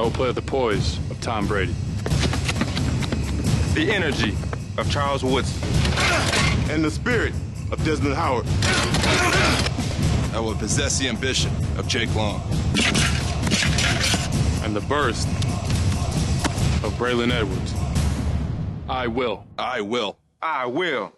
I will play with the poise of Tom Brady. The energy of Charles Woodson. And the spirit of Desmond Howard. I will possess the ambition of Jake Long. And the burst of Braylon Edwards. I will. I will. I will.